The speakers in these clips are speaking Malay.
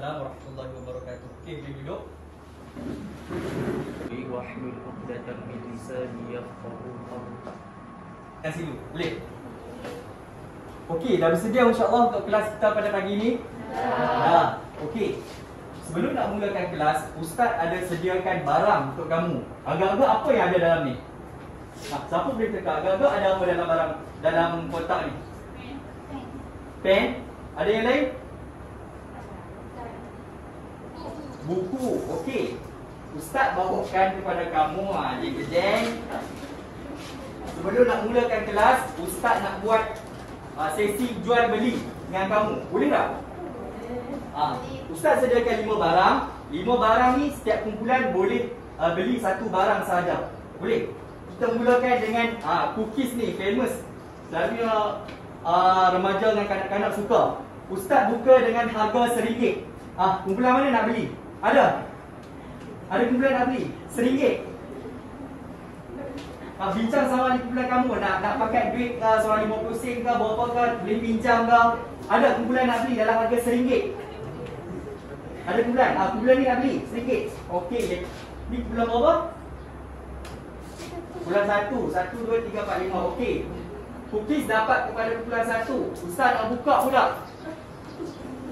Assalamualaikum warahmatullahi wabarakatuh. Okey, boleh duduk. Wa wahlul uqdatan min lisani yafqahu qawli. Kasih dulu. Boleh. Okey, dah bersedia insya-Allah untuk kelas kita pada pagi ini? Ya. Ha, okey. Sebelum nak mulakan kelas, ustaz ada sediakan barang untuk kamu. Agak-agak apa yang ada dalam ni? Ha, siapa boleh cakap agak-agak ada apa dalam barang dalam kotak ni? Pen. Pen. Ada yang lain? Buku. Okey. Ustaz bawakan kepada kamu ha, Cikgu Jeng. Sebelum nak mulakan kelas, ustaz nak buat uh, sesi jual beli dengan kamu. Boleh tak? Ah, ustaz sediakan lima barang. Lima barang ni setiap kumpulan boleh uh, beli satu barang sahaja. Boleh? Kita mulakan dengan uh, cookies ni famous. Selalunya uh, remaja dan kanak-kanak suka. Ustaz buka dengan harga seringgit. Ah, kumpulan mana nak beli? Ada? Ada kumpulan nak beli? Seringgit. Ah, bincang sama di kumpulan kamu. Nak nak pakai duit uh, seorang 50 sen ke berapa ke boleh pinjam ke ada kumpulan nak beli dalam harga seringgit? Ada kumpulan? Ah kumpulan ni nak beli? Seringgit? Okey ni kumpulan berapa? Kumpulan satu. Satu dua tiga empat lima. Okey. Cookies dapat kepada kumpulan satu. Ustaz nak buka pula.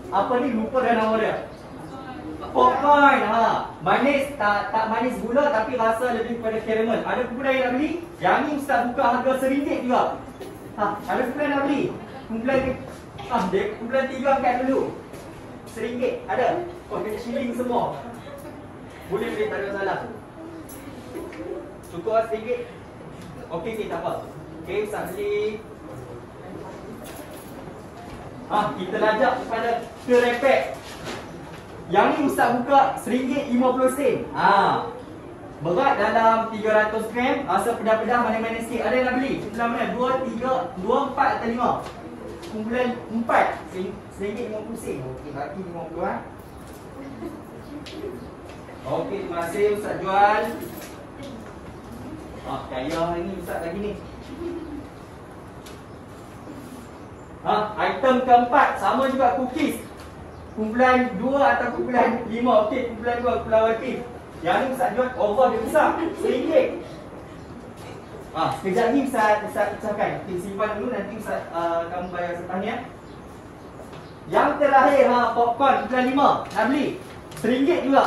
Apa ni? Lupa dah nama dia Popcorn ha. Manis tak tak manis gula tapi rasa lebih kepada caramel. Ada kumpulan yang nak beli? Yang ni ustaz buka harga RM1 juga. Ha, ada kumpulan nak beli? Kumpulan ke ah dia kumpulan tiga angkat dulu. RM1 ada. Oh, kena shilling semua. Boleh boleh tak ada masalah. Cukup lah RM1. Okey, okey tak apa. Okey, ustaz beli. Ah, kita lajak kepada kerepek. Yang ni ustaz buka RM1.50. Ha. Berat dalam 300 gram, rasa pedas-pedas mana-mana sikit. Ada yang nak beli? Kumpulan mana? 2, 3, 2, 4 atau 5? Kumpulan 4. RM1.50. Okey, bagi 50 ha. Okey, terima kasih ustaz jual. Ah, kaya hari ni ustaz lagi ni. Ha, item keempat sama juga cookies kumpulan 2 atau kumpulan 5 okey kumpulan 2 kumpulan wakil yang ni Ustaz jual over dia besar RM1 ah sekejap ni Ustaz Ustaz pecahkan okay, simpan dulu nanti Ustaz uh, kamu bayar ya yang terakhir ha popcorn kumpulan 5 nak beli? RM1 juga.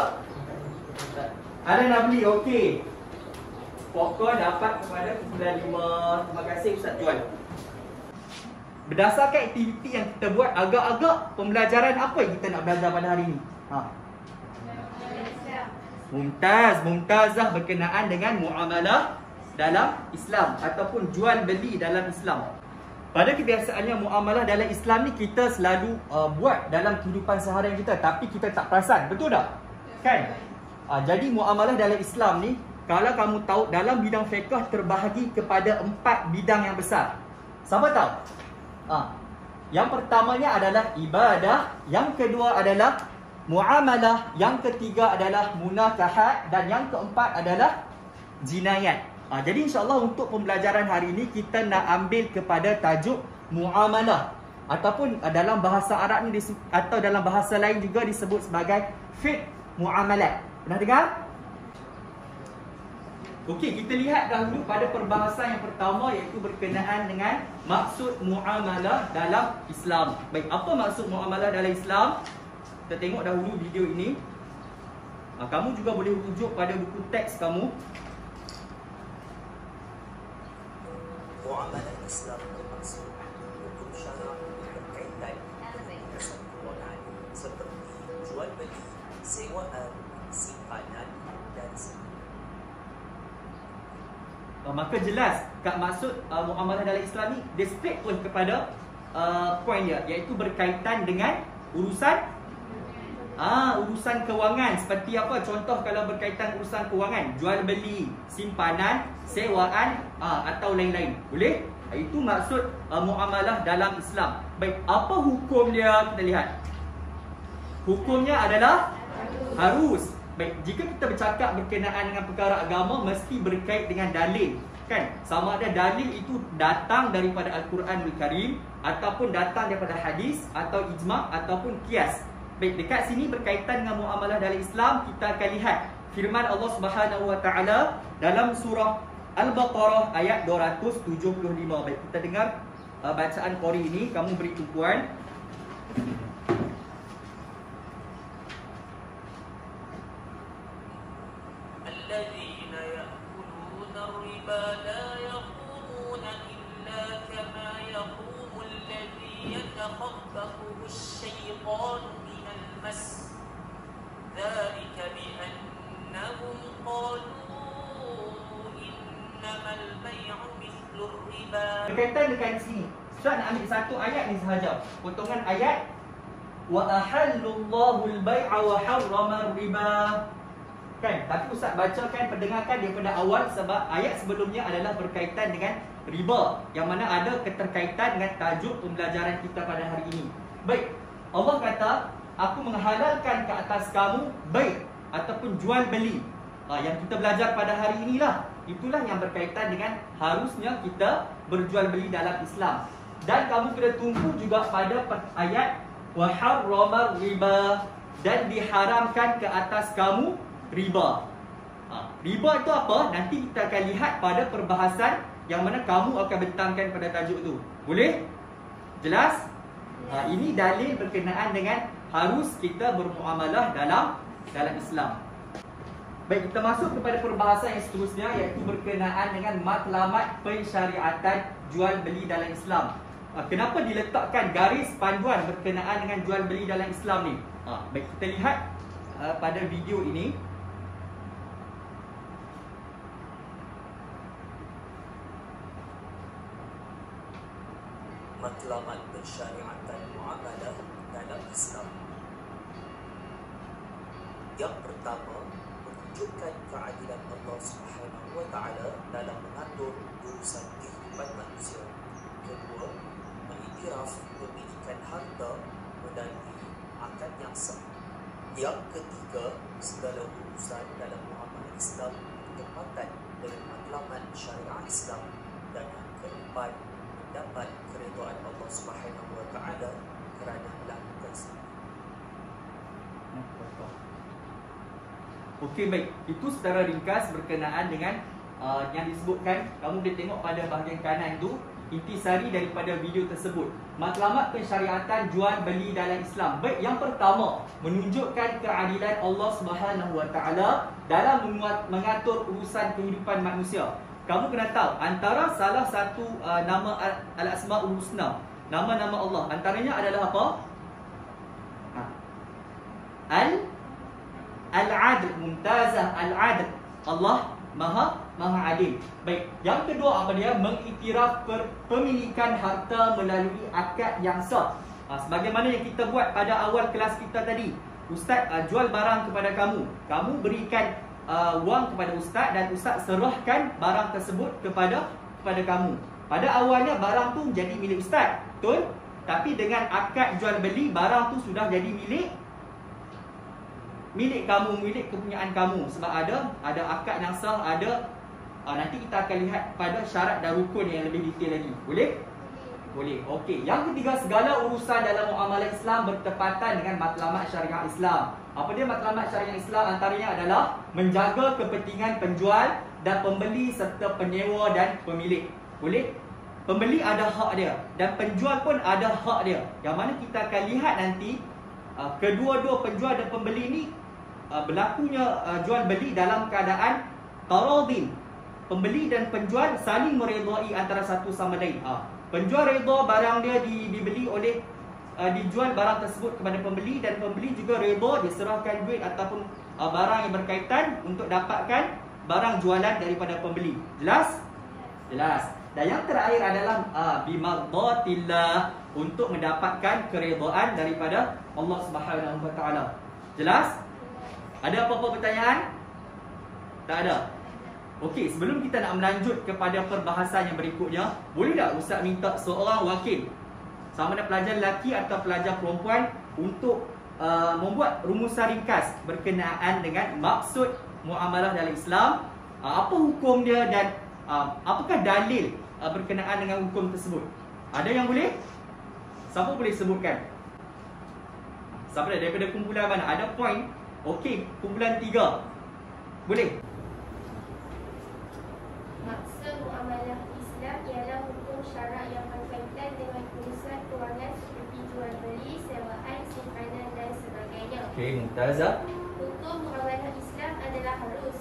Ada nak beli? Okey. Popcorn dapat kepada kumpulan 5 terima kasih Ustaz jual Berdasarkan aktiviti yang kita buat Agak-agak pembelajaran apa yang kita nak belajar pada hari ini? Ha. Mumtaz Mumtazah berkenaan dengan muamalah dalam Islam Ataupun jual beli dalam Islam Pada kebiasaannya muamalah dalam Islam ni Kita selalu uh, buat dalam kehidupan seharian kita Tapi kita tak perasan, betul tak? Kan? Uh, jadi muamalah dalam Islam ni Kalau kamu tahu dalam bidang fiqah terbahagi kepada empat bidang yang besar Siapa tahu? Ha. Yang pertamanya adalah ibadah, yang kedua adalah muamalah, yang ketiga adalah munakahat dan yang keempat adalah jinayat. Ha. Jadi insya-Allah untuk pembelajaran hari ini kita nak ambil kepada tajuk muamalah ataupun dalam bahasa Arab ni atau dalam bahasa lain juga disebut sebagai fiqh muamalat. Pernah dengar? Okey, kita lihat dahulu pada perbahasan yang pertama iaitu berkenaan dengan maksud muamalah dalam Islam. Baik, apa maksud muamalah dalam Islam? Kita tengok dahulu video ini. Ha, kamu juga boleh rujuk pada buku teks kamu. Muamalah Islam bermaksud hukum syarak berkaitan dengan seperti jual beli, sewaan, simpanan dan simpanan. Uh, maka jelas kat maksud uh, muamalah dalam Islam ni dia pun kepada uh, point dia iaitu berkaitan dengan urusan ah urusan kewangan. Seperti apa? Contoh kalau berkaitan urusan kewangan jual beli simpanan sewaan uh, atau lain-lain. Boleh? Itu maksud uh, muamalah dalam Islam. Baik apa hukum dia? Kita lihat. Hukumnya adalah harus jika kita bercakap berkenaan dengan perkara agama mesti berkait dengan dalil, kan? Sama ada dalil itu datang daripada Al-Quranul Karim ataupun datang daripada hadis atau ijma' ataupun kias. Baik, dekat sini berkaitan dengan muamalah dalam Islam, kita akan lihat firman Allah Subhanahu Wa Taala dalam surah Al-Baqarah ayat 275. Baik, kita dengar uh, bacaan Qori ini, kamu beri tumpuan. Ustaz bacakan pendengarkan daripada awal sebab ayat sebelumnya adalah berkaitan dengan riba yang mana ada keterkaitan dengan tajuk pembelajaran kita pada hari ini. Baik. Allah kata, aku menghalalkan ke atas kamu baik ataupun jual beli. Ha, yang kita belajar pada hari inilah. Itulah yang berkaitan dengan harusnya kita berjual beli dalam Islam. Dan kamu kena tunggu juga pada ayat wa harrama riba dan diharamkan ke atas kamu riba. Ha, riba itu apa? Nanti kita akan lihat pada perbahasan yang mana kamu akan bentangkan pada tajuk tu. Boleh? Jelas? Ha, ini dalil berkenaan dengan harus kita bermuamalah dalam dalam Islam. Baik, kita masuk kepada perbahasan yang seterusnya iaitu berkenaan dengan matlamat pensyariatan jual beli dalam Islam. Ha, kenapa diletakkan garis panduan berkenaan dengan jual beli dalam Islam ni? Ha, baik, kita lihat uh, pada video ini. Matlamat pensyariatan muamalah dalam Islam. Yang pertama, menunjukkan keadilan Allah Subhanahu wa taala dalam mengatur urusan kehidupan manusia. Kedua, mengiktiraf pemilikan harta melalui akad yang sah. Yang ketiga, segala urusan dalam muamalah Islam bertepatan dengan matlamat syariat Islam dan yang keempat, mendapat keridhaan Allah Subhanahu wa taala kerana melakukan semua. Okey baik, itu secara ringkas berkenaan dengan uh, yang disebutkan kamu boleh tengok pada bahagian kanan itu intisari daripada video tersebut. Matlamat pensyariatan jual beli dalam Islam. Baik, yang pertama menunjukkan keadilan Allah Subhanahu Wa Taala dalam mengatur urusan kehidupan manusia. Kamu kena tahu antara salah satu uh, nama Al-Asmaul Husna, nama-nama Allah antaranya adalah apa? Ha. Al Al-Adl, Mumtazah Al-Adl. Allah Maha Maha Adil. Baik, yang kedua apa dia? Mengiktiraf per, pemilikan harta melalui akad yang sah. Ha, sebagaimana yang kita buat pada awal kelas kita tadi. Ustaz uh, jual barang kepada kamu. Kamu berikan uh, wang kepada ustaz dan ustaz serahkan barang tersebut kepada kepada kamu. Pada awalnya barang tu jadi milik ustaz. Betul? Tapi dengan akad jual beli barang tu sudah jadi milik milik kamu, milik kepunyaan kamu sebab ada ada akad yang sah, ada uh, nanti kita akan lihat pada syarat dan rukun yang lebih detail lagi. Boleh? Boleh. Okey. Yang ketiga, segala urusan dalam muamalah Islam bertepatan dengan matlamat syariat Islam. Apa dia matlamat syariat Islam? Antaranya adalah menjaga kepentingan penjual dan pembeli serta penyewa dan pemilik. Boleh? Pembeli ada hak dia dan penjual pun ada hak dia. Yang mana kita akan lihat nanti uh, kedua-dua penjual dan pembeli ni uh, berlakunya uh, jual beli dalam keadaan taradin. Pembeli dan penjual saling meredai antara satu sama lain. Uh, penjual redha barang dia di, dibeli oleh uh, dijual barang tersebut kepada pembeli dan pembeli juga redha diserahkan duit ataupun uh, barang yang berkaitan untuk dapatkan barang jualan daripada pembeli. Jelas? Jelas. Dan yang terakhir adalah uh, bimardatillah untuk mendapatkan keredaan daripada Allah Subhanahu Wa Taala. Jelas? Ada apa-apa pertanyaan? Tak ada. Okey, sebelum kita nak melanjut kepada perbahasan yang berikutnya, boleh tak Ustaz minta seorang wakil sama ada pelajar lelaki atau pelajar perempuan untuk uh, membuat rumusan ringkas berkenaan dengan maksud muamalah dalam Islam, uh, apa hukum dia dan uh, apakah dalil uh, berkenaan dengan hukum tersebut? Ada yang boleh? Siapa boleh sebutkan? Siapa dah daripada kumpulan mana? Ada point. Okey, kumpulan tiga. Boleh? Maksud muamalah Islam ialah syarak yang berkaitan dengan urusan kewangan seperti jual beli, sewaan, simpanan dan sebagainya. Okey, Mumtazah. Hukum muamalah Islam adalah harus.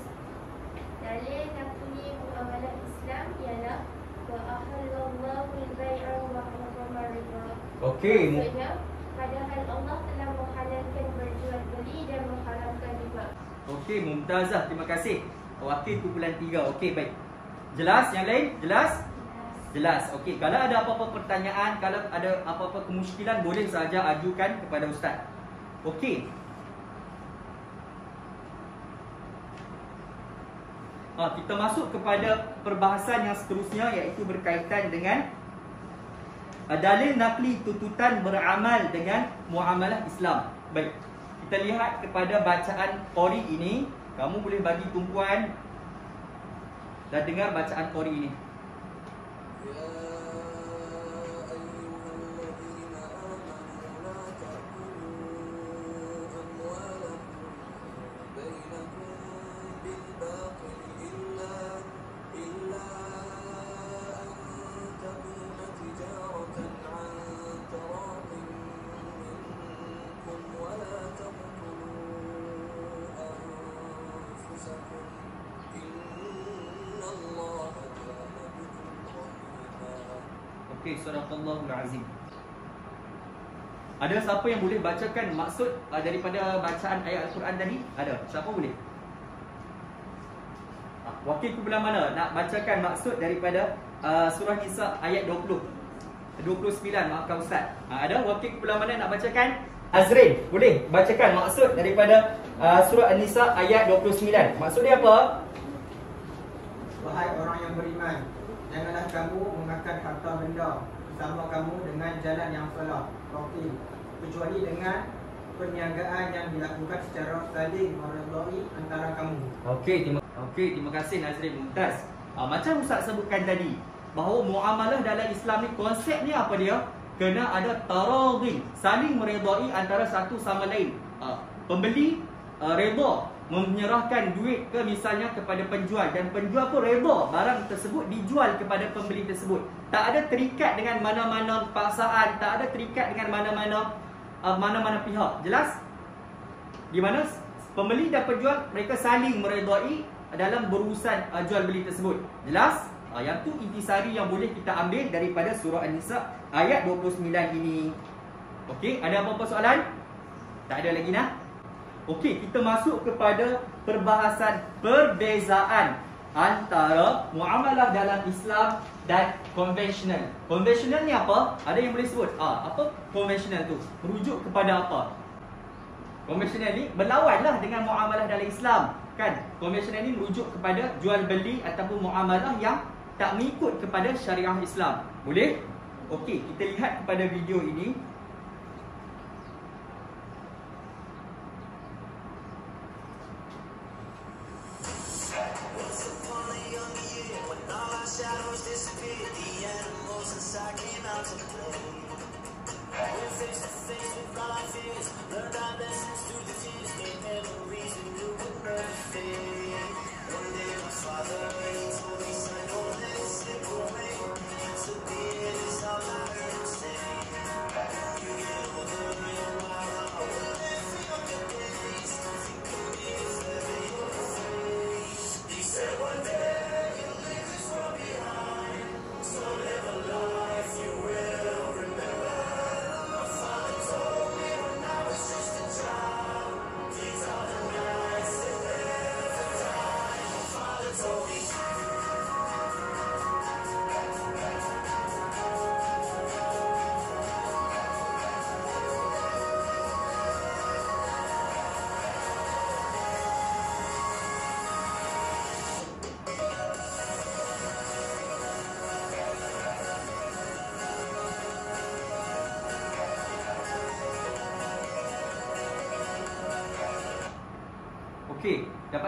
Dalil nakli muamalah Islam ialah wa ahallallahu al-bai'a wa harrama riba. Okey, Maksudnya, padahal Allah telah menghalalkan berjual beli dan mengharamkan riba. Okey, Mumtazah. Terima kasih. Wakil kumpulan tiga. Okey, baik. Jelas? Yang lain? Jelas? Jelas. Okey, kalau ada apa-apa pertanyaan, kalau ada apa-apa kemusykilan, boleh saja ajukan kepada ustaz. Okey. Ha, kita masuk kepada perbahasan yang seterusnya iaitu berkaitan dengan uh, dalil nakli tuntutan beramal dengan muamalah Islam. Baik. Kita lihat kepada bacaan qori ini, kamu boleh bagi tumpuan dan dengar bacaan qori ini. Yeah. Okey, surahallahul azim. Ada siapa yang boleh bacakan maksud uh, daripada bacaan ayat Al-Quran tadi? Ada. Siapa boleh? Ah, Wakil kumpulan mana nak bacakan maksud daripada uh, surah Nisa ayat 20. 29 maafkan ustaz. Ha, ada wakil kumpulan mana nak bacakan? Azrin, boleh bacakan maksud daripada uh, surah An-Nisa ayat 29. Maksud dia apa? Wahai orang yang beriman, janganlah kamu harta benda bersama kamu dengan jalan yang salah, batil, kecuali dengan perniagaan yang dilakukan secara saling meredai antara kamu. Okey, terima okey, terima kasih Nazrin Mumtaz. Uh, macam Ustaz sebutkan tadi, bahawa muamalah dalam Islam ni konsepnya apa dia? Kena ada taradhi, saling meredai antara satu sama lain. Uh, pembeli uh, redha menyerahkan duit ke misalnya kepada penjual dan penjual pun redha barang tersebut dijual kepada pembeli tersebut. Tak ada terikat dengan mana-mana paksaan, tak ada terikat dengan mana-mana uh, mana-mana pihak. Jelas? Di mana pembeli dan penjual mereka saling meredai dalam berurusan uh, jual beli tersebut. Jelas? Uh, yang tu intisari yang boleh kita ambil daripada surah An-Nisa ayat 29 ini. Okey, ada apa-apa soalan? Tak ada lagi nak? Okey, kita masuk kepada perbahasan perbezaan antara muamalah dalam Islam dan konvensional. Konvensional ni apa? Ada yang boleh sebut? Ah, apa konvensional tu? Merujuk kepada apa? Konvensional ni berlawanlah dengan muamalah dalam Islam. Kan? Konvensional ni merujuk kepada jual beli ataupun muamalah yang tak mengikut kepada syariah Islam. Boleh? Okey, kita lihat kepada video ini.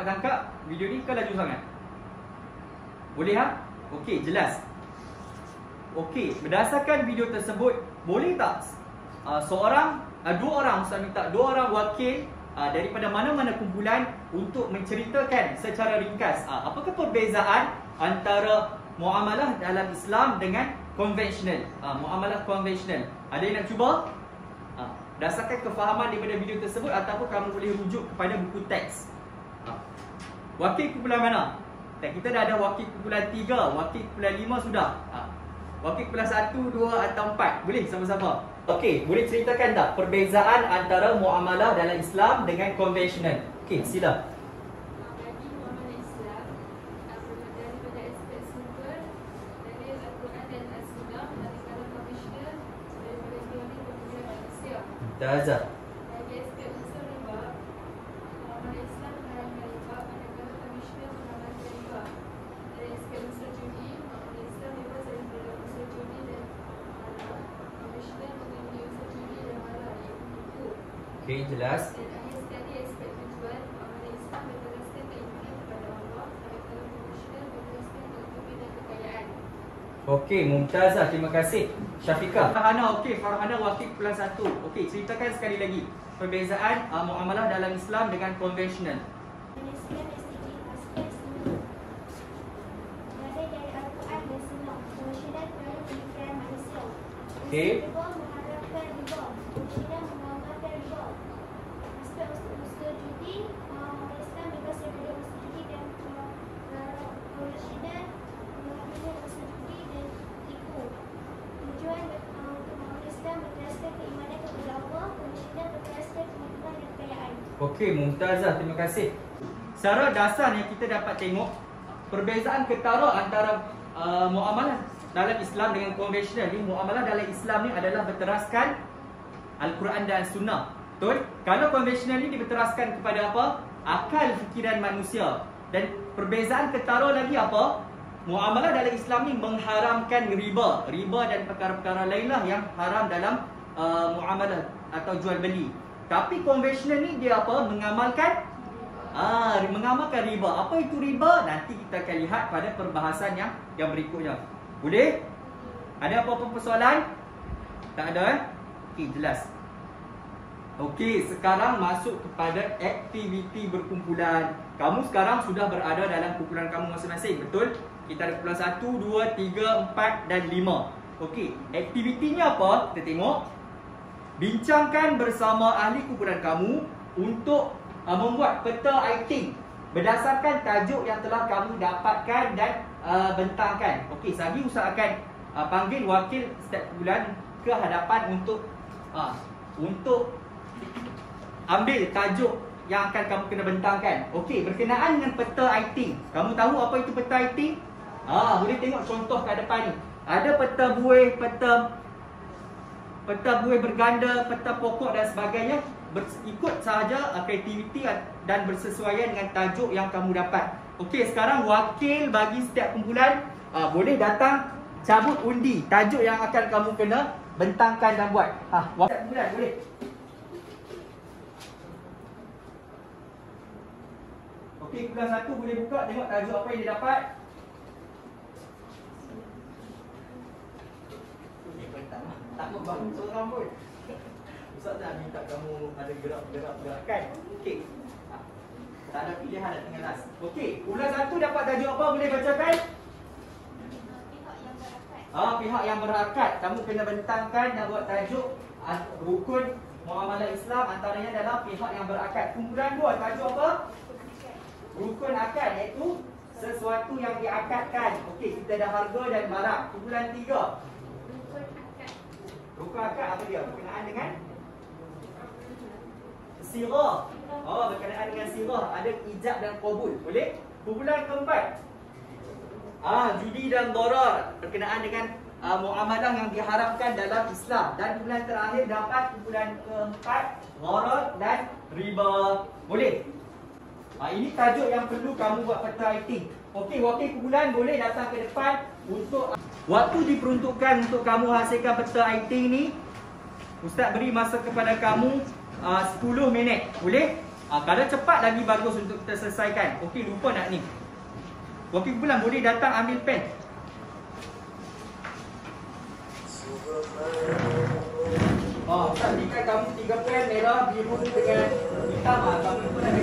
Dapat tangkap video ni ke laju sangat? Boleh ha? Okey, jelas. Okey, berdasarkan video tersebut, boleh tak uh, seorang uh, dua orang Ustaz minta dua orang wakil uh, daripada mana-mana kumpulan untuk menceritakan secara ringkas uh, apakah perbezaan antara muamalah dalam Islam dengan konvensional. Uh, muamalah konvensional. Ada yang nak cuba? Uh, dasarkan kefahaman daripada video tersebut ataupun kamu boleh rujuk kepada buku teks. Wakil kumpulan mana? Tak kita dah ada wakil kumpulan 3, wakil kumpulan 5 sudah. Uh, wakil kumpulan 1, 2 atau 4. Boleh sama-sama? Okey, boleh ceritakan tak perbezaan antara muamalah dalam Islam dengan konvensional? Okey, sila. Bagi jelas. Okey, Mumtazah, terima kasih. Syafiqah. Farhana, okey. Farhana wakil pulang satu. Okey, ceritakan sekali lagi. Perbezaan uh, muamalah dalam Islam dengan konvensional. Okey. Okey, Mumtazah. Terima kasih. Secara dasar yang kita dapat tengok perbezaan ketara antara uh, muamalah dalam Islam dengan konvensional ni muamalah dalam Islam ni adalah berteraskan Al-Quran dan Sunnah. Betul? Kalau konvensional ni diberteraskan kepada apa? Akal fikiran manusia. Dan perbezaan ketara lagi apa? Muamalah dalam Islam ni mengharamkan riba. Riba dan perkara-perkara lainlah yang haram dalam uh, muamalah atau jual beli. Tapi konvensional ni dia apa? Mengamalkan Ah, mengamalkan riba. Apa itu riba? Nanti kita akan lihat pada perbahasan yang yang berikutnya. Boleh? Ada apa-apa persoalan? Tak ada eh? Okey, jelas. Okey, sekarang masuk kepada aktiviti berkumpulan. Kamu sekarang sudah berada dalam kumpulan kamu masing-masing, betul? Kita ada kumpulan 1, 2, 3, 4 dan 5. Okey, aktivitinya apa? Kita tengok. Bincangkan bersama ahli kumpulan kamu untuk uh, membuat peta item berdasarkan tajuk yang telah kamu dapatkan dan uh, bentangkan. Okey, Sagi usahakan uh, panggil wakil setiap bulan ke hadapan untuk uh, untuk ambil tajuk yang akan kamu kena bentangkan. Okey, berkenaan dengan peta IT. Kamu tahu apa itu peta IT? Ah, boleh tengok contoh kat depan ni. Ada peta buih, peta peta buih berganda, peta pokok dan sebagainya ikut sahaja kreativiti dan bersesuaian dengan tajuk yang kamu dapat. Okey, sekarang wakil bagi setiap kumpulan uh, boleh datang cabut undi tajuk yang akan kamu kena bentangkan dan buat. Ha, wakil kumpulan boleh. Okey, kumpulan satu boleh buka tengok tajuk apa yang dia dapat. Tak tak mau bangun seorang pun. Ustaz dah minta kamu ada gerak-gerak gerakan. Okey. Ha. Tak ada pilihan nak tinggal last. Okey, kumpulan satu dapat tajuk apa boleh bacakan? Ah, pihak yang berakat. Kamu kena bentangkan dan buat tajuk ah, rukun muamalah Islam antaranya adalah pihak yang berakat. Kumpulan dua tajuk apa? Rukun akad iaitu sesuatu yang diakadkan. Okey, kita dah harga dan barang. Kumpulan tiga. Rukun akad. Apa dia? Berkenaan dengan sirah. Oh, berkenaan dengan sirah. Ada ijab dan qabul. Boleh? Kumpulan keempat. Ah, judi dan darar. Berkenaan dengan uh, muamalah yang diharapkan dalam Islam. Dan kumpulan terakhir dapat kumpulan keempat. Gharar dan riba. Boleh? Ha, ini tajuk yang perlu kamu buat peta writing. Okey, wakil kumpulan boleh datang ke depan untuk waktu diperuntukkan untuk kamu hasilkan peta writing ni. Ustaz beri masa kepada kamu uh, 10 minit. Boleh? Uh, kalau cepat lagi bagus untuk kita selesaikan. Okey, lupa nak ni. Wakil kumpulan boleh datang ambil pen. Oh, Ustaz, jika kamu tiga pen merah, biru dengan hitam, ah, kamu pun ada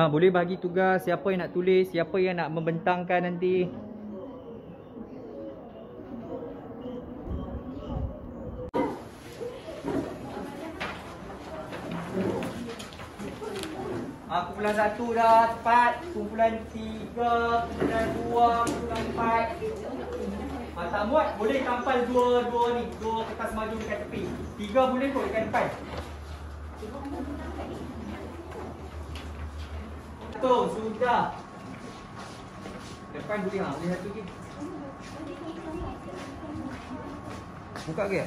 Ha, boleh bagi tugas siapa yang nak tulis, siapa yang nak membentangkan nanti. Ha, kumpulan satu dah cepat, kumpulan tiga, kumpulan dua, kumpulan empat. Ha, tak muat, boleh tampal dua, dua ni, dua kertas maju dekat tepi. Tiga boleh kot dekat depan. Betul, sudah. Depan boleh ha, boleh satu lagi. Buka ke?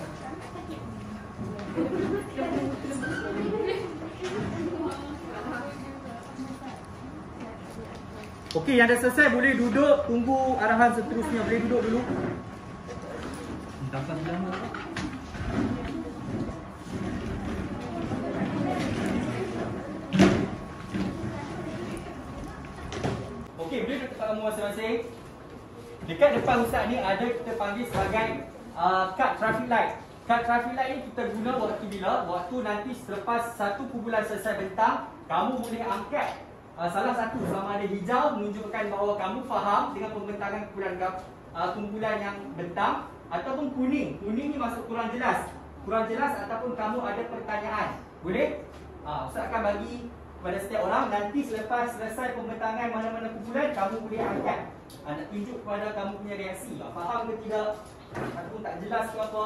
Okey, yang dah selesai boleh duduk tunggu arahan seterusnya. Boleh duduk dulu. Dapat tak? Okey, masing-masing. Dekat depan ustaz ni ada kita panggil sebagai uh, kad traffic light. Kad traffic light ni kita guna waktu bila? Waktu nanti selepas satu kumpulan selesai bentang, kamu boleh angkat uh, salah satu sama ada hijau menunjukkan bahawa kamu faham dengan pembentangan kumpulan uh, kumpulan yang bentang ataupun kuning. Kuning ni masuk kurang jelas. Kurang jelas ataupun kamu ada pertanyaan. Boleh? Uh, ustaz akan bagi kepada setiap orang nanti selepas selesai pembentangan mana-mana kumpulan kamu boleh angkat ha, nak tunjuk kepada kamu punya reaksi ha, faham ke tidak ataupun tak jelas ke apa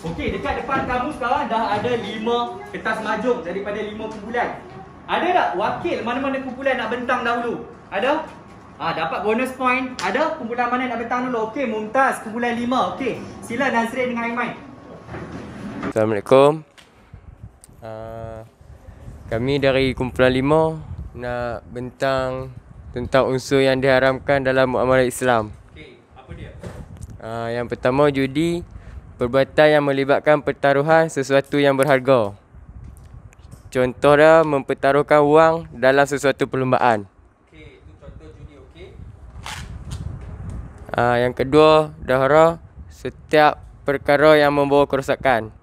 Okey, dekat depan kamu sekarang dah ada lima kertas majung daripada lima kumpulan. Ada tak wakil mana-mana kumpulan nak bentang dahulu? Ada? Ah, dapat bonus point. Ada kumpulan mana nak bentang dulu? Okey, Mumtaz, kumpulan lima. Okey, sila Nazrin dengan Aiman. Assalamualaikum. Uh, kami dari kumpulan lima nak bentang tentang unsur yang diharamkan dalam muamalah Islam. Okey, apa dia? Uh, yang pertama judi perbuatan yang melibatkan pertaruhan sesuatu yang berharga. Contoh dia mempertaruhkan wang dalam sesuatu perlumbaan. Okey, itu contoh judi, okey. Uh, yang kedua, dahara setiap perkara yang membawa kerosakan.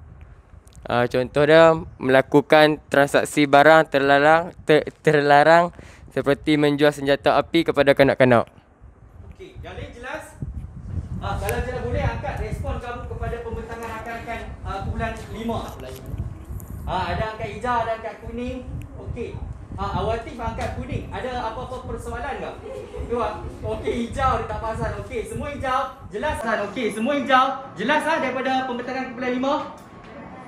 Uh, contoh dia melakukan transaksi barang terlarang ter, terlarang seperti menjual senjata api kepada kanak-kanak. Okey, Jalil jelas? Ah, kalau jelas boleh angkat respon kamu kepada pembentangan rakan-rakan uh, kumpulan lima. Ah, ada angkat hijau, ada angkat kuning. Okey. Ah, Awatif angkat kuning. Ada apa-apa persoalan tak? Dua. Okey, hijau dia tak pasal. Okey, semua hijau. Jelas kan? Okey, semua hijau. Jelas ah daripada pembentangan kumpulan lima?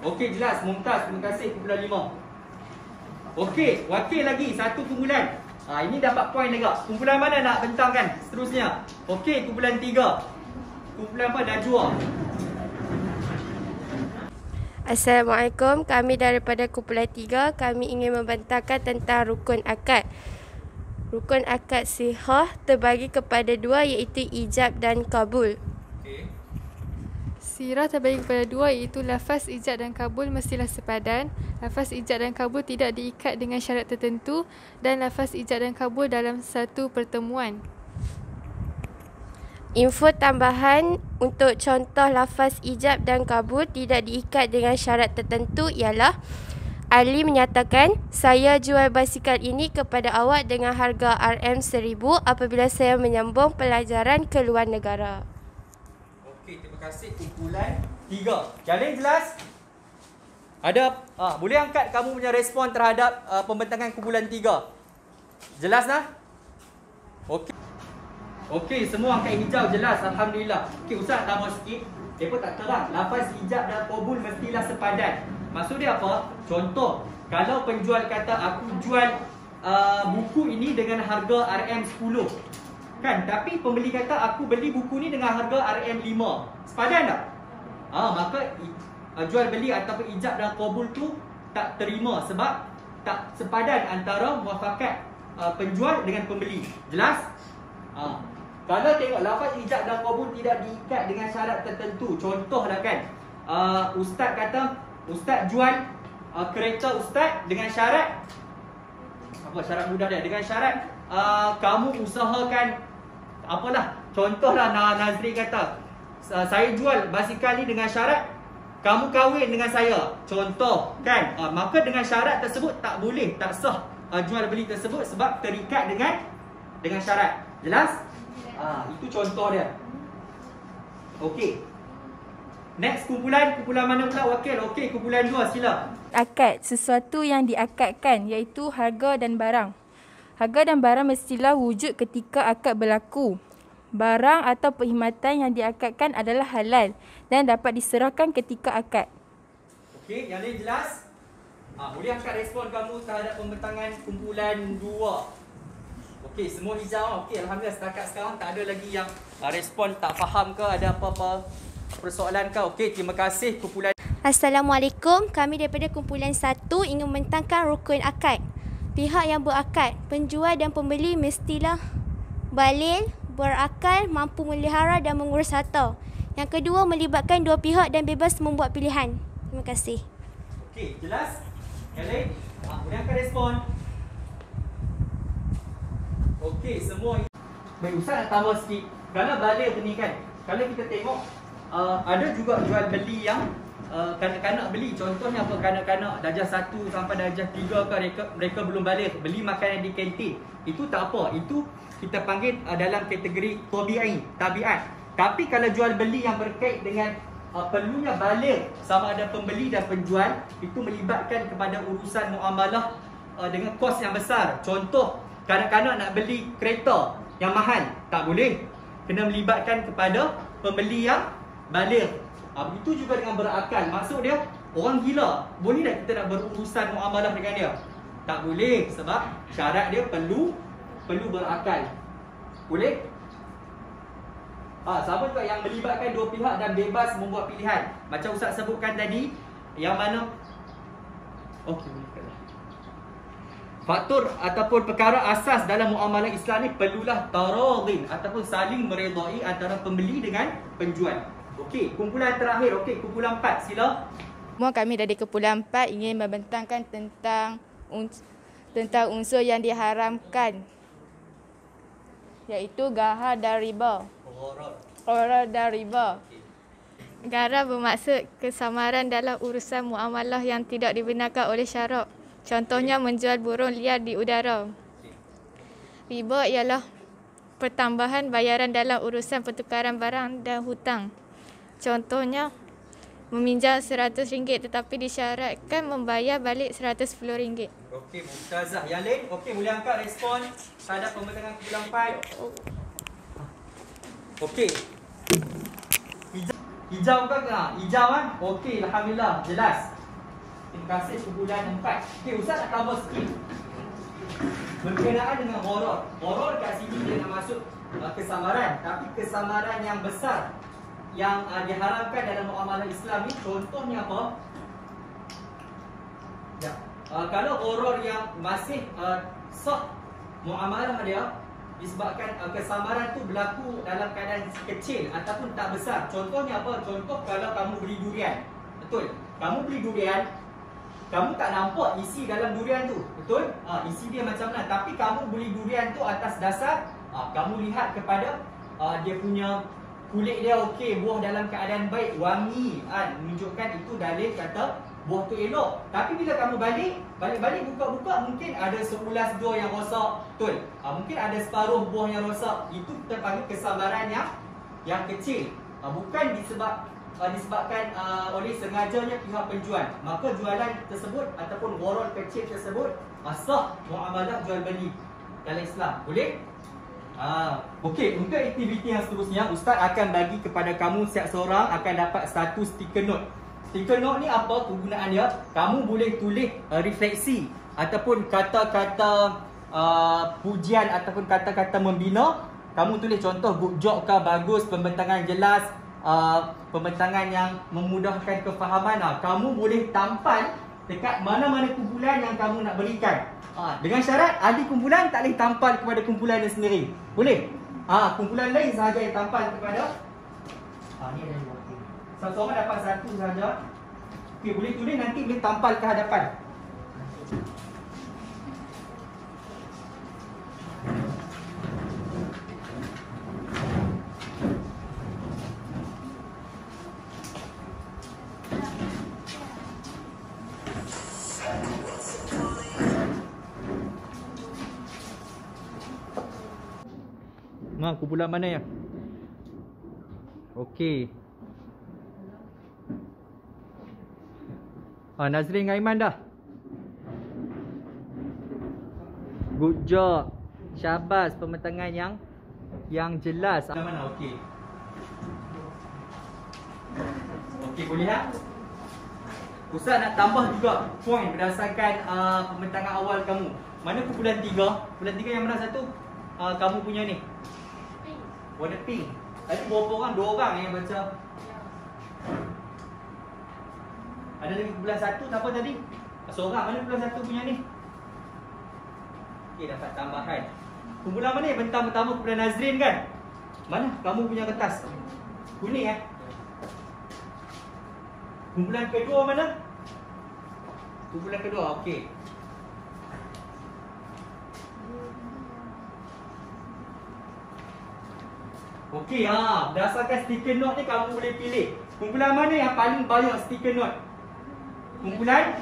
Okey, jelas. Mumtaz, terima kasih kumpulan lima. Okey, wakil lagi satu kumpulan. Ah, ini dapat poin juga. Kumpulan mana nak bentangkan seterusnya? Okey, kumpulan tiga. Kumpulan apa? Najwa. Assalamualaikum, kami daripada kumpulan 3 Kami ingin membentangkan tentang rukun akad Rukun akad sihah terbagi kepada dua iaitu ijab dan kabul Okey. Sirah terbagi kepada dua iaitu lafaz ijab dan kabul mestilah sepadan. Lafaz ijab dan kabul tidak diikat dengan syarat tertentu dan lafaz ijab dan kabul dalam satu pertemuan. Info tambahan untuk contoh lafaz ijab dan kabul tidak diikat dengan syarat tertentu ialah Ali menyatakan, saya jual basikal ini kepada awak dengan harga RM1000 apabila saya menyambung pelajaran ke luar negara. Okey, terima kasih kumpulan tiga. Jalan jelas? Ada ah boleh angkat kamu punya respon terhadap uh, pembentangan kumpulan tiga. Jelas dah? Okey. Okey, semua angkat hijau jelas alhamdulillah. Okey, ustaz tambah sikit. Depa tak terang. Lafaz ijab dan qabul mestilah sepadan. Maksud dia apa? Contoh, kalau penjual kata aku jual uh, buku ini dengan harga RM10. Kan? Tapi pembeli kata aku beli buku ni dengan harga RM5. Sepadan tak? Ah, maka uh, jual beli ataupun ijab dan qabul tu tak terima sebab tak sepadan antara muafakat uh, penjual dengan pembeli. Jelas? Ah. Kalau tengok lafaz ijab dan qabul tidak diikat dengan syarat tertentu. Contohlah kan, uh, ustaz kata ustaz jual uh, kereta ustaz dengan syarat apa syarat mudah dia? Dengan syarat uh, kamu usahakan apalah. Contohlah Nazri kata, saya jual basikal ni dengan syarat kamu kahwin dengan saya. Contoh kan? Uh, maka dengan syarat tersebut tak boleh, tak sah uh, jual beli tersebut sebab terikat dengan dengan syarat. Jelas? Ah, itu contoh dia. Okey. Next kumpulan, kumpulan mana pula wakil? Okey, kumpulan dua sila. Akad, sesuatu yang diakadkan iaitu harga dan barang. Harga dan barang mestilah wujud ketika akad berlaku. Barang atau perkhidmatan yang diakadkan adalah halal dan dapat diserahkan ketika akad. Okey, yang lain jelas? Ah, boleh angkat respon kamu terhadap pembentangan kumpulan dua. Okey, semua hijau. Okey, alhamdulillah setakat sekarang tak ada lagi yang uh, respon tak faham ke ada apa-apa persoalan ke. Okey, terima kasih kumpulan Assalamualaikum. Kami daripada kumpulan 1 ingin membentangkan rukun akad. Pihak yang berakad, penjual dan pembeli mestilah balil, berakal, mampu melihara dan mengurus harta. Yang kedua melibatkan dua pihak dan bebas membuat pilihan. Terima kasih. Okey, jelas? Lain? Ah, boleh angkat respon. Okey, semua Baik, Ustaz nak tambah sikit. Kalau balik ni kan Kalau kita tengok uh, Ada juga jual beli yang uh, Kanak-kanak beli. Contohnya apa? Kanak-kanak Darjah 1 sampai darjah 3 ke mereka, mereka belum balik Beli makanan di kantin. Itu tak apa. Itu kita panggil uh, dalam kategori Tabi'i, tabiat. Tapi kalau jual beli yang berkait dengan uh, Perlunya balik Sama ada pembeli dan penjual Itu melibatkan kepada urusan muamalah uh, Dengan kos yang besar. Contoh Kanak-kanak nak beli kereta yang mahal Tak boleh. Kena melibatkan kepada pembeli yang balik ha, Itu juga dengan berakal. Maksud dia Orang gila. Boleh tak kita nak berurusan muamalah dengan dia? Tak boleh Sebab syarat dia perlu Perlu berakal. Boleh? Ha, sama juga yang melibatkan dua pihak dan bebas membuat pilihan. Macam Ustaz sebutkan tadi Yang mana Okey boleh Faktor ataupun perkara asas dalam muamalah Islam ni perlulah taradhin ataupun saling meredai antara pembeli dengan penjual. Okey, kumpulan terakhir. Okey, kumpulan 4 sila. Semua kami dari kumpulan 4 ingin membentangkan tentang tentang unsur yang diharamkan iaitu gahar dan riba. Gharar dan riba. Gara bermaksud kesamaran dalam urusan muamalah yang tidak dibenarkan oleh syarak. Contohnya menjual burung liar di udara. Riba ialah pertambahan bayaran dalam urusan pertukaran barang dan hutang. Contohnya meminjam RM100 tetapi disyaratkan membayar balik RM110. Okey, Mustazah. Yang lain? Okey, boleh angkat respon terhadap pembentangan kumpulan 4. Okey. Hijau, hijau ke tak? Hijau kan? Okey, Alhamdulillah. Jelas. Terima kasih kumpulan empat. Okey, Ustaz nak tambah sikit. Berkenaan dengan gharar. Gharar kat sini dia nak masuk uh, kesamaran. Tapi kesamaran yang besar yang uh, diharapkan dalam muamalah Islam ni contohnya apa? Ya. Uh, kalau gharar yang masih uh, sah muamalah dia disebabkan uh, kesamaran tu berlaku dalam keadaan kecil ataupun tak besar. Contohnya apa? Contoh kalau kamu beli durian. Betul. Kamu beli durian, kamu tak nampak isi dalam durian tu. Betul? Ha, isi dia macam mana? Tapi kamu beli durian tu atas dasar ha, kamu lihat kepada ha, dia punya kulit dia okey, buah dalam keadaan baik, wangi, kan? menunjukkan itu dalil kata buah tu elok. Tapi bila kamu balik, balik-balik buka-buka mungkin ada seulas dua yang rosak. Betul? Ha, mungkin ada separuh buah yang rosak. Itu kita panggil kesabaran yang yang kecil. Ha, bukan disebab uh, disebabkan uh, oleh sengajanya pihak penjual maka jualan tersebut ataupun warol kecil tersebut asah muamalah jual beli dalam Islam boleh Ah, okey untuk aktiviti yang seterusnya ustaz akan bagi kepada kamu setiap seorang akan dapat satu stiker note. Stiker note ni apa kegunaan dia? Kamu boleh tulis uh, refleksi ataupun kata-kata uh, pujian ataupun kata-kata membina. Kamu tulis contoh good job ke bagus, pembentangan jelas, uh, pembentangan yang memudahkan kefahaman uh, kamu boleh tampal dekat mana-mana kumpulan yang kamu nak berikan. Uh, dengan syarat ada kumpulan tak boleh tampal kepada kumpulan dia sendiri. Boleh? Uh, kumpulan lain sahaja yang tampal kepada uh, ni ada dua satu orang dapat satu sahaja. Okay, boleh tulis nanti boleh tampal ke hadapan Ha, kumpulan mana ya? Okey. Ha, Nazrin Aiman dah. Good job. Syabas pembentangan yang yang jelas. Mana okey. Okey boleh tak? Ustaz nak tambah juga poin berdasarkan uh, pembentangan awal kamu. Mana kumpulan tiga? Kumpulan tiga yang mana satu? Uh, kamu punya ni warna pink. Tadi berapa orang? Dua orang yang baca. Ada lagi kumpulan satu, siapa tadi? Seorang, mana kumpulan satu punya ni? Okey, dapat tambahan. Kumpulan mana yang bentang pertama kumpulan Nazrin kan? Mana? Kamu punya kertas. Kuning eh? Kumpulan kedua mana? Kumpulan kedua, okey. Okey ha, berdasarkan stiker note ni kamu boleh pilih. Kumpulan mana yang paling banyak stiker note? Kumpulan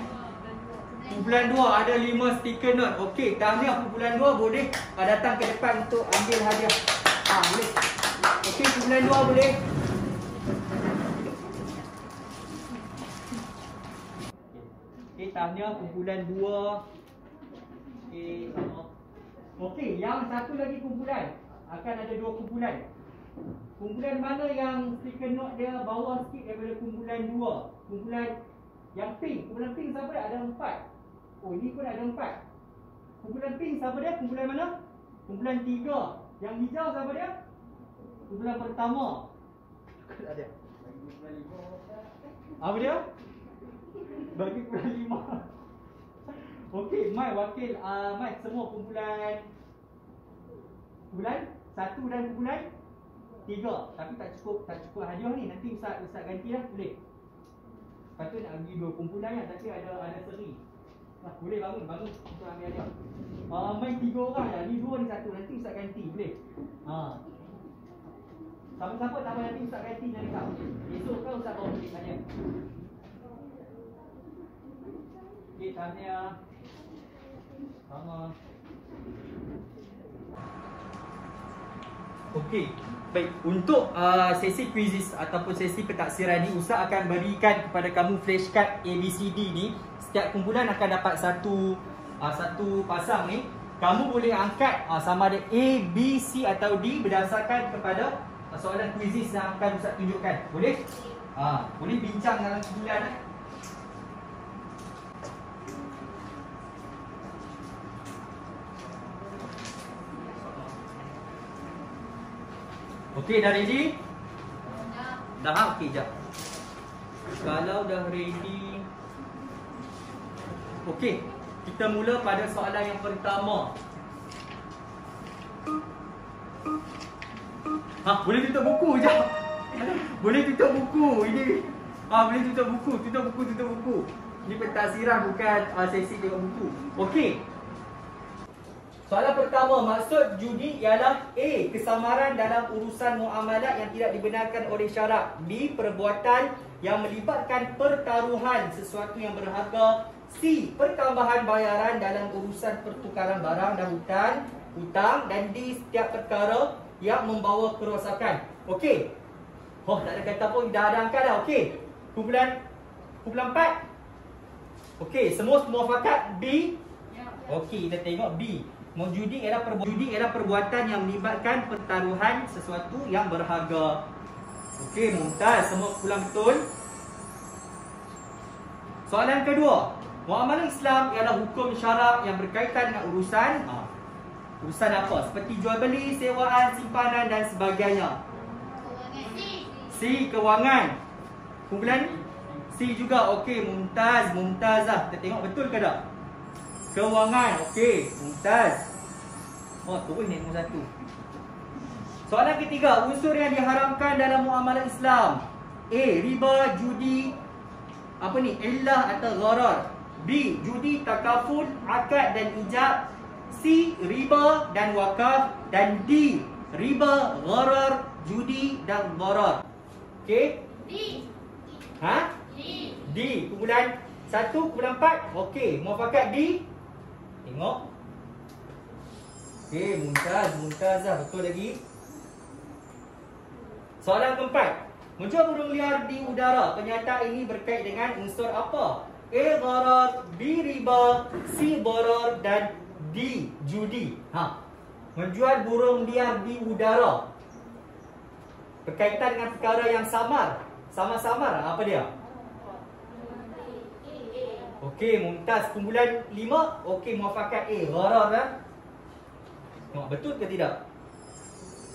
Kumpulan 2 ada 5 stiker note. Okey, tahniah kumpulan 2 boleh datang ke depan untuk ambil hadiah. Ha, boleh. Okey, kumpulan 2 boleh. Okey, tahniah kumpulan 2. Okey, Okey, yang satu lagi kumpulan akan ada dua kumpulan. Kumpulan mana yang stiker note dia bawah sikit daripada kumpulan dua? Kumpulan yang pink. Kumpulan pink siapa dia? Ada empat. Oh, ini pun ada empat. Kumpulan pink siapa dia? Kumpulan mana? Kumpulan tiga. Yang hijau siapa dia? Kumpulan pertama. Tak ada. Apa dia? Bagi kumpulan lima. Okey, Mai wakil uh, Mai semua kumpulan kumpulan satu dan kumpulan Tiga. Tapi tak cukup tak cukup hadiah ni. Nanti Ustaz Ustaz ganti lah. Boleh. Lepas tu nak bagi dua kumpulan kan. Tapi ada ada seri. Nah, boleh bangun. Bangun. Kita ambil hadiah. Uh, main tiga orang lah. Ni dua ni satu. Nanti Ustaz ganti. Boleh. Ha. Siapa-siapa tak nanti Ustaz ganti jadi kau. Esok kau Ustaz bawa balik hadiah. Okay, tahniah. Sama. Okey. Baik, untuk uh, sesi quizzes ataupun sesi pentaksiran ni Ustaz akan berikan kepada kamu flashcard ABCD ni Setiap kumpulan akan dapat satu uh, satu pasang ni Kamu boleh angkat uh, sama ada A, B, C atau D berdasarkan kepada uh, soalan quizzes yang akan Ustaz tunjukkan Boleh? Uh, boleh bincang dalam kumpulan eh? Okey, dah ready? Dah. Dah, okey, jap. Kalau dah ready. Okey, kita mula pada soalan yang pertama. Ha, boleh tutup buku je. boleh tutup buku. Ini ha, boleh tutup buku, tutup buku, tutup buku. Ini pentasiran bukan uh, sesi tengok buku. Okey. Soalan pertama, maksud judi ialah A. Kesamaran dalam urusan muamalat yang tidak dibenarkan oleh syarak B. Perbuatan yang melibatkan pertaruhan sesuatu yang berharga C. Pertambahan bayaran dalam urusan pertukaran barang dan hutang hutang dan D. Setiap perkara yang membawa kerosakan Okey Oh, tak ada kata pun dah ada angka dah, okey Kumpulan Kumpulan 4 Okey, semua muafakat B Okey, kita tengok B Menjudi ialah perbuatan ialah perbuatan yang melibatkan pertaruhan sesuatu yang berharga. Okey, mumtaz. Semua pulang betul. Soalan kedua. Muamalah Islam ialah hukum syarak yang berkaitan dengan urusan ha, urusan apa? Seperti jual beli, sewaan, simpanan dan sebagainya. C. Kewangan. Kumpulan C juga. Okey, mumtaz, mumtazah. Kita tengok betul ke tak? Kewangan. Okey, mumtaz. Oh, terus ni nombor satu. Soalan ketiga, unsur yang diharamkan dalam muamalah Islam. A. Riba, judi, apa ni? Illah atau gharar. B. Judi, takaful, akad dan ijab. C. Riba dan wakaf. Dan D. Riba, gharar, judi dan gharar. Okey? D. Ha? D. D. Kumpulan satu, kumpulan empat. Okey, muafakat D. Tengok. Okey, mumtaz, mumtazah. Betul lagi. Soalan keempat. Muncul burung liar di udara. Pernyataan ini berkait dengan unsur apa? A. Gharar, B. Riba, C. Borar dan D. Judi. Ha. Menjual burung liar di udara. Berkaitan dengan perkara yang samar. Sama-samar. Apa dia? Okey, mumtaz. Kumpulan lima. Okey, muafakat A. Gharar lah. Tengok betul ke tidak?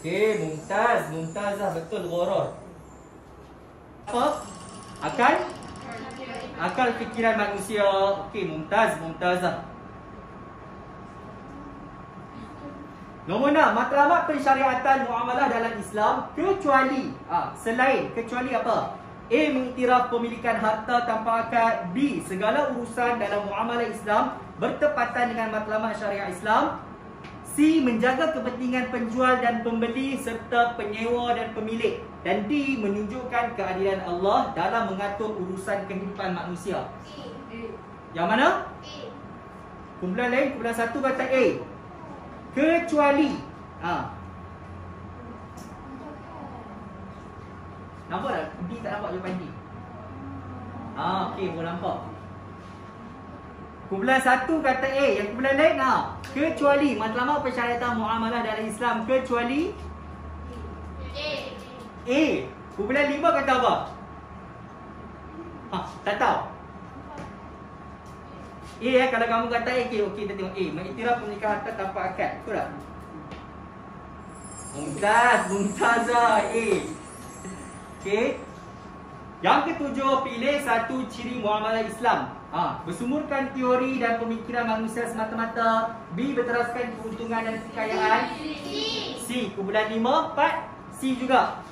Okey, mumtaz. Mumtazah betul gharar. Apa? Akal? Akal fikiran manusia. Okey, mumtaz. Mumtazah. Nombor enam, matlamat pensyariatan muamalah dalam Islam kecuali ah, selain kecuali apa? A. Mengiktiraf pemilikan harta tanpa akad B. Segala urusan dalam muamalah Islam bertepatan dengan matlamat syariat Islam C. Menjaga kepentingan penjual dan pembeli serta penyewa dan pemilik Dan D. Menunjukkan keadilan Allah dalam mengatur urusan kehidupan manusia Yang mana? Kumpulan lain, kumpulan satu kata A Kecuali ha. Nampak tak? D tak nampak jawapan D Ah, okey, boleh nampak Kumpulan satu kata A Yang kumpulan lain ha. Kecuali Matlamat persyaratan muamalah dalam Islam Kecuali A. A Kumpulan lima kata apa? Ha, tak tahu A eh, kalau kamu kata A okay, okay, kita tengok A Mengiktiraf pernikahan harta tanpa akad Betul tak? Mumtaz, Mumtazah A Okay Yang ketujuh, pilih satu ciri muamalah Islam. Ha, Bersumurkan teori dan pemikiran manusia semata-mata. B. Berteraskan keuntungan dan kekayaan. C. Kumpulan lima, empat C juga.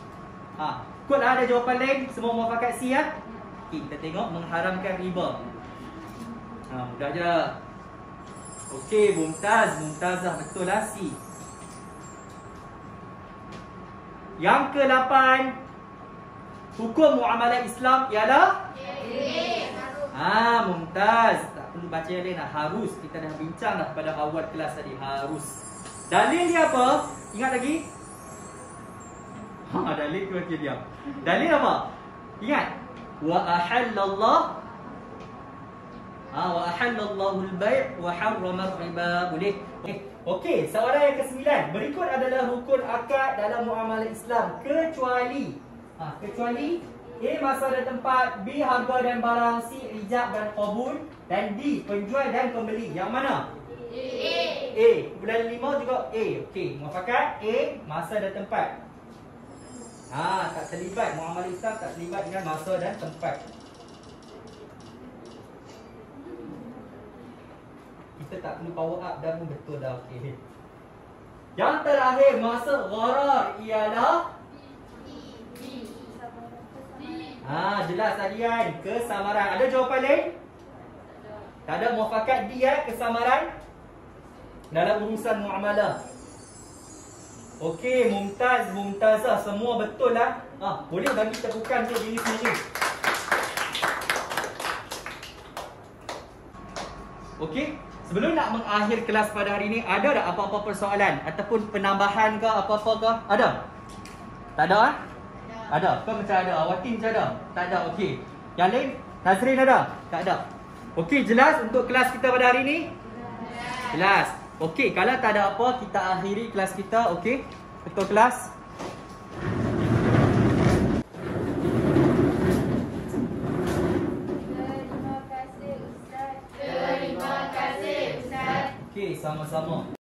Ha, Kot ada jawapan lain. Semua muafakat C ya? Okay, Kita tengok mengharamkan riba. Ha, mudah je. Okey, Mumtaz, Mumtazah betul lah C. Yang ke-8 Hukum muamalah Islam ialah Ah, Mumtaz. Tak perlu baca yang lain lah. Harus. Kita dah bincang dah pada awal kelas tadi. Harus. Dalil dia apa? Ingat lagi? Ha, dalil tu macam diam. Dalil apa? Ingat. Wa ahallallah Ha, wa ahallallahu al-bai' wa harrama riba Boleh? Okey, soalan yang ke-9. Berikut adalah rukun akad dalam muamalah Islam kecuali ha, kecuali A masa dan tempat, B harga dan barang, C ijab dan qabul dan D penjual dan pembeli. Yang mana? A. A. Bulan 5 juga A. Okey, muafakat A masa dan tempat. Ha, tak terlibat muamalah Islam tak terlibat dengan masa dan tempat. Kita tak perlu power up dah pun betul dah okey. Yang terakhir masuk gharar ialah Ha, jelas tadi kan Kesamaran. Ada jawapan lain? Tak ada. Muafakat dia kesamaran? Dalam urusan muamalah. Okey, Mumtaz, Mumtazah. Semua betul lah. Ha, Boleh bagi tepukan tu diri sendiri. Okey Sebelum nak mengakhir kelas pada hari ini Ada tak apa-apa persoalan? Ataupun penambahan ke apa-apa ke Ada? Tak ada ah? Ada. Kau macam ada. Awatin macam ada. Tak ada. Okey. Yang lain? Nazrin ada? Tak ada. Okey, jelas untuk kelas kita pada hari ini? Jelas. Okey, kalau tak ada apa, kita akhiri kelas kita. Okey. Betul kelas? Terima kasih Ustaz. Terima kasih Ustaz. Okey, sama-sama.